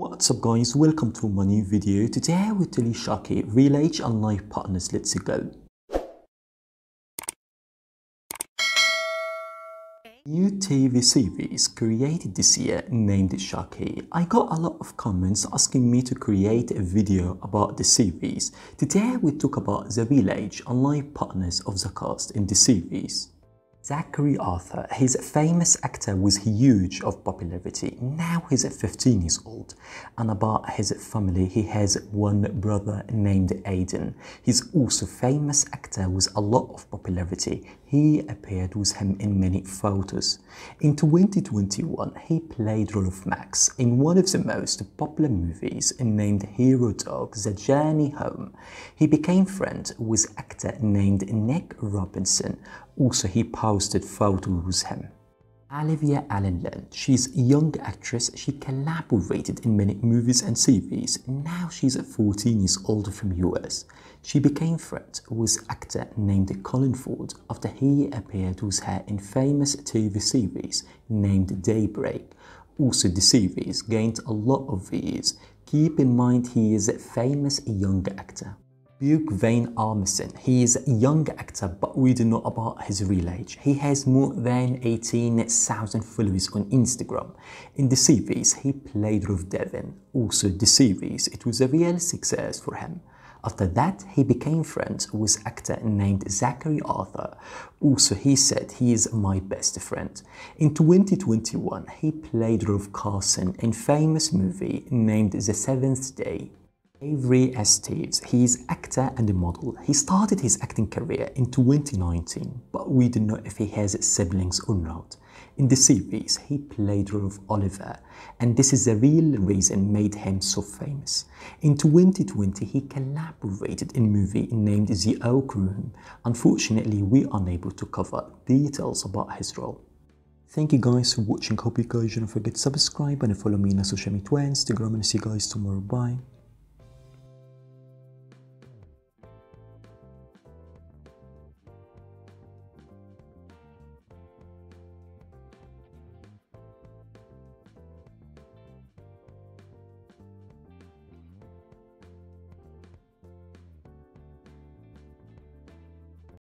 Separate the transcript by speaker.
Speaker 1: What's up guys, welcome to my new video. Today tell you Chucky, Real Age and Life Partners, let's go. New TV series created this year named Chucky. I got a lot of comments asking me to create a video about the series. Today we talk about the real age and life partners of the cast in the series. Zackary Arthur, his famous actor was huge of popularity. Now he's 15 years old. And about his family, he has one brother named Aiden. He's also famous actor with a lot of popularity. He appeared with him in many photos. In 2021, he played role of Max in one of the most popular movies named Hero Dog, The Journey Home. He became friends with actor named Nick Robinson. Also, he posted photos with him. Alyvia Alyn she's a young actress. She collaborated in many movies and series. Now she's 14 years old from US. She became friends with actor named Colin Ford after he appeared with her in famous TV series named Daybreak. Also, the series gained a lot of views. Keep in mind he is a famous young actor. Vane Armisen. He is a young actor, but we don't know about his real age. He has more than 18,000 followers on Instagram. In the series, he played Ruth Devon. Also, the series, it was a real success for him. After that, he became friends with actor named Zackary Arthur. Also, he said he is my best friend. In 2021, he played Ruth Carson in famous movie named The Seventh Day. Avery Esteves, he is actor and a model. He started his acting career in 2019, but we don't know if he has siblings or not. In the series, he played of Oliver, and this is the real reason made him so famous. In 2020, he collaborated in a movie named The Oak Room. Unfortunately, we are unable to cover details about his role. Thank you guys for watching. Hope you guys don't forget to subscribe and follow me on social media, Instagram, and see you guys tomorrow. Bye.